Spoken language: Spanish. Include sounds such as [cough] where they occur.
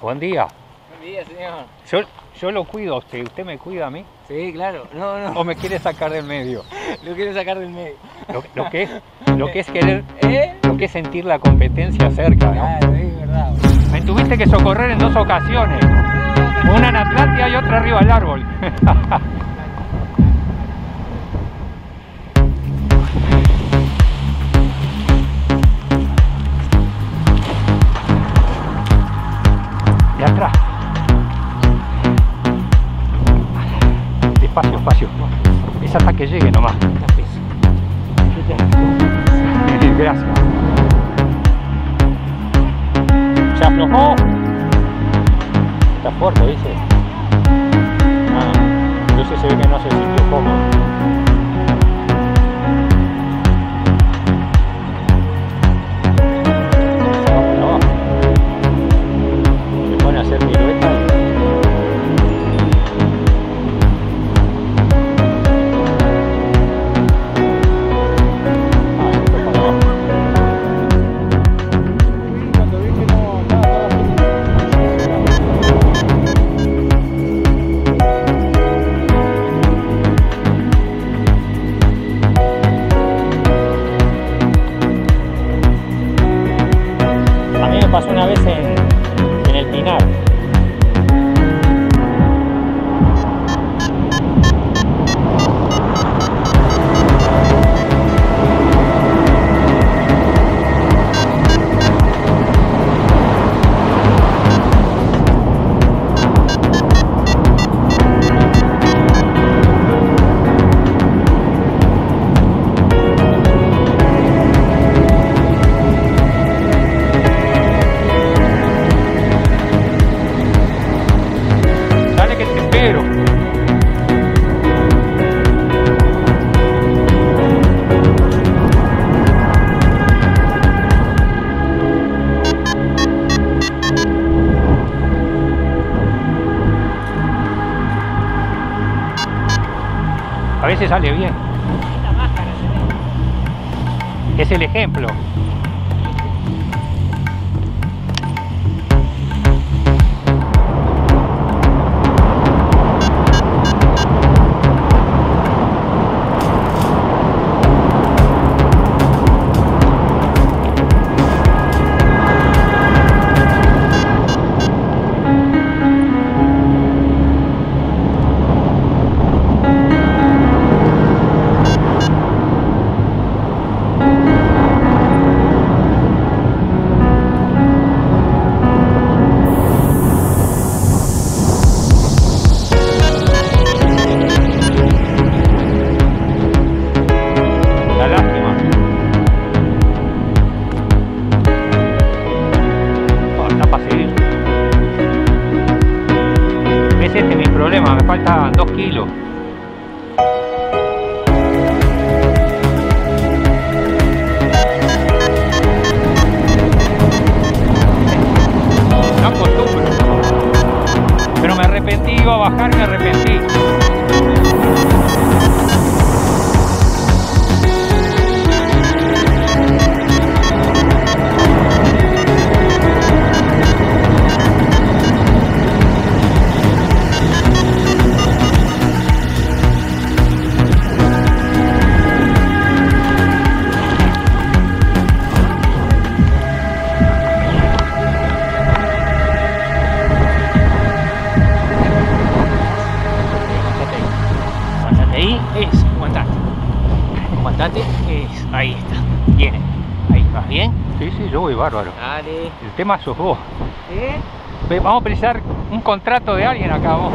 Buen día. Buen día, señor. Yo, yo lo cuido a usted, ¿usted me cuida a mí? Sí, claro. No, no. ¿O me quiere sacar del medio? [laughs] Lo quiero sacar del medio. Lo, lo que, es, lo que es querer, ¿Eh? lo que es sentir la competencia cerca, ¿no? Claro, es verdad. Me tuviste que socorrer en dos ocasiones. Una en Atlántida y otra arriba del árbol. [laughs] ¿Se aflojó? Está fuerte, dice. Ah, entonces se ve que no se sintió cómodo. Pasó una vez en, el Pinar. Veces sale bien. Es el ejemplo. Faltan dos kilos. No acostumbro. Pero me arrepentí, iba a bajar, me arrepentí. Aguantate, es, ahí está. Viene. Ahí, ¿vas bien? Sí, sí, yo voy bárbaro. Dale. El tema sos vos. ¿Eh? Vamos a precisar un contrato de alguien acá vos.